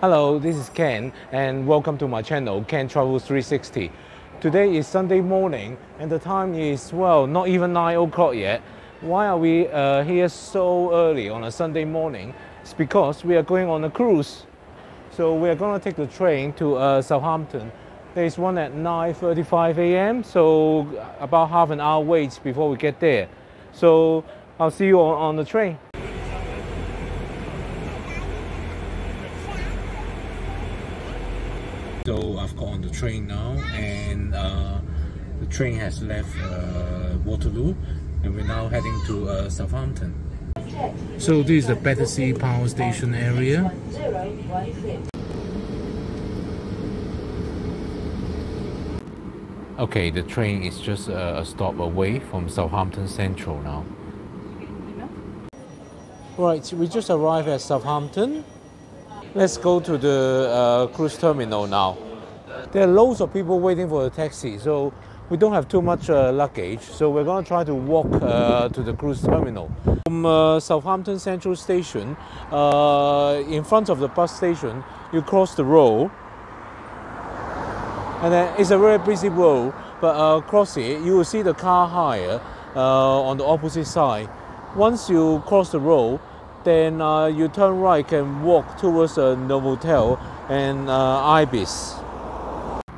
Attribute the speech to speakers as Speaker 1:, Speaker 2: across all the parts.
Speaker 1: Hello, this is Ken and welcome to my channel, Ken Travels 360. Today is Sunday morning and the time is, well, not even 9 o'clock yet. Why are we uh, here so early on a Sunday morning? It's because we are going on a cruise. So we are going to take the train to uh, Southampton. There is one at 9.35 a.m. So about half an hour wait before we get there. So I'll see you on, on the train. So I've got on the train now, and uh, the train has left uh, Waterloo, and we're now heading to uh, Southampton. So this is the Battersea Power Station area. Okay, the train is just a, a stop away from Southampton Central now. Right, we just arrived at Southampton Let's go to the uh, cruise terminal now. There are loads of people waiting for the taxi, so we don't have too much uh, luggage. So we're going to try to walk uh, to the cruise terminal. From uh, Southampton Central Station, uh, in front of the bus station, you cross the road. And then it's a very busy road, but uh, across it, you will see the car hire on the opposite side. Once you cross the road, then uh, you turn right and walk towards the Novotel and uh, Ibis.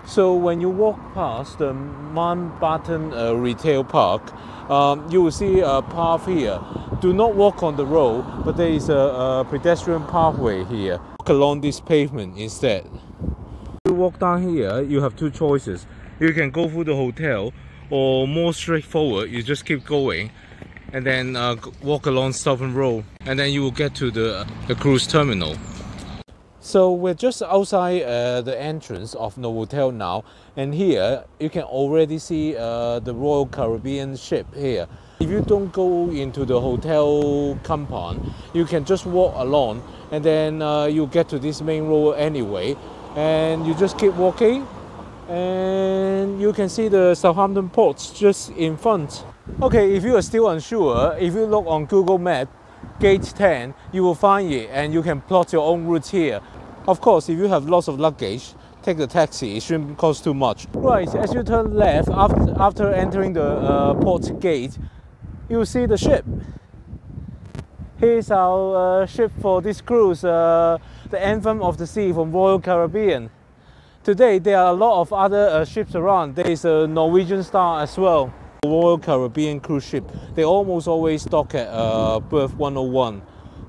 Speaker 1: So when you walk past the Mountbatten uh, Retail Park, um, you will see a path here. Do not walk on the road, but there is a, a pedestrian pathway here. Walk along this pavement instead. You walk down here, you have two choices. You can go through the hotel, or more straightforward, you just keep going and then uh, walk along Southern Road and then you will get to the, the cruise terminal. So we're just outside uh, the entrance of Novotel now and here you can already see uh, the Royal Caribbean ship here. If you don't go into the hotel compound, you can just walk along and then uh, you get to this main road anyway and you just keep walking and you can see the Southampton ports just in front. Okay, if you are still unsure, if you look on Google Map, gate 10, you will find it and you can plot your own route here. Of course, if you have lots of luggage, take the taxi, it shouldn't cost too much. Right, as you turn left after, after entering the uh, port gate, you will see the ship. Here's our uh, ship for this cruise, uh, the Anthem of the Sea from Royal Caribbean. Today, there are a lot of other uh, ships around. There is a Norwegian Star as well. Royal Caribbean cruise ship, they almost always dock at uh, berth 101.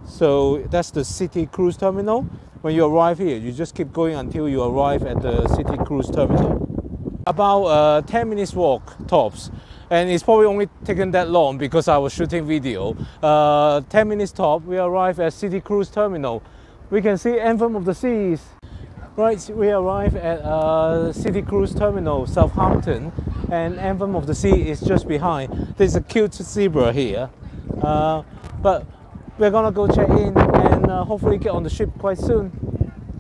Speaker 1: So that's the City Cruise Terminal. When you arrive here, you just keep going until you arrive at the City Cruise Terminal. About uh, 10 minutes walk tops. And it's probably only taken that long because I was shooting video. Uh, 10 minutes top, we arrive at City Cruise Terminal. We can see Anthem of the Seas. Right, we arrive at uh, City Cruise Terminal, Southampton, and Anthem of the Sea is just behind. There's a cute zebra here, uh, but we're gonna go check in and uh, hopefully get on the ship quite soon.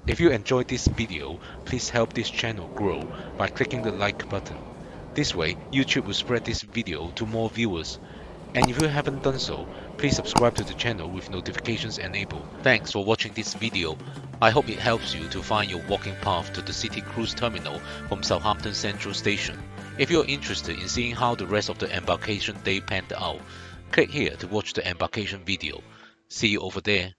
Speaker 2: If you enjoyed this video, please help this channel grow by clicking the like button. This way, YouTube will spread this video to more viewers. And if you haven't done so, please subscribe to the channel with notifications enabled. Thanks for watching this video. I hope it helps you to find your walking path to the City Cruise Terminal from Southampton Central Station. If you're interested in seeing how the rest of the embarkation day panned out, click here to watch the embarkation video. See you over there.